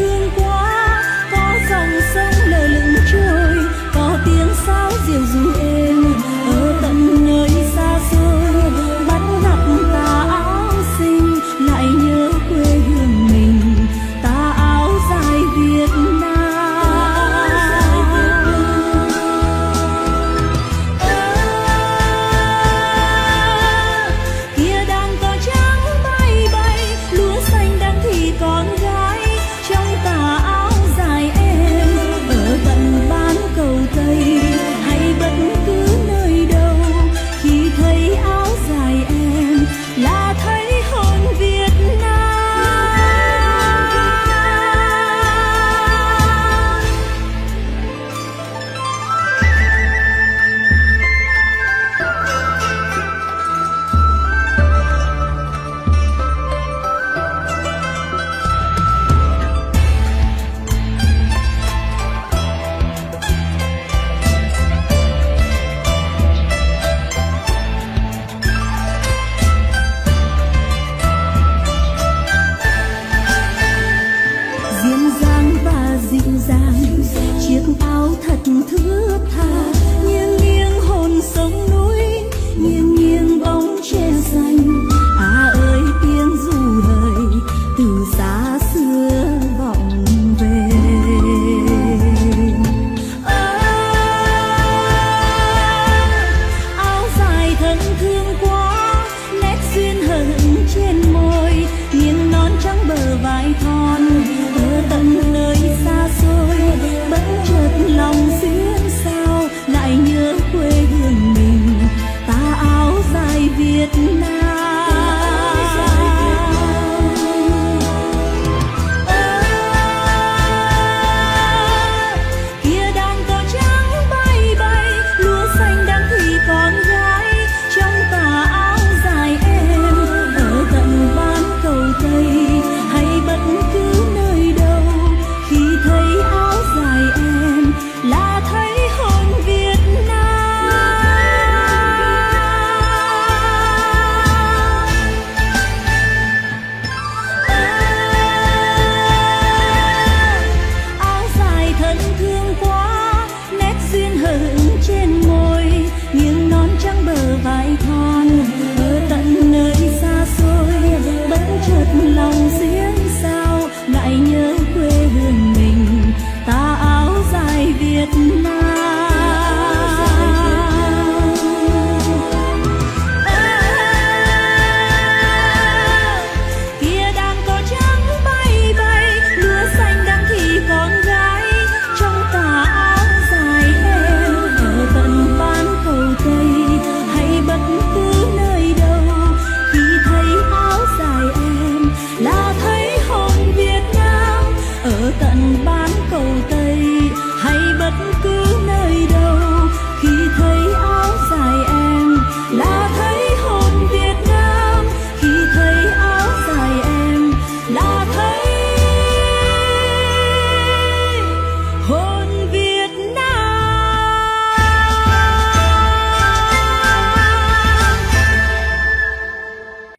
春光 ở tận bán cầu tây hay bất cứ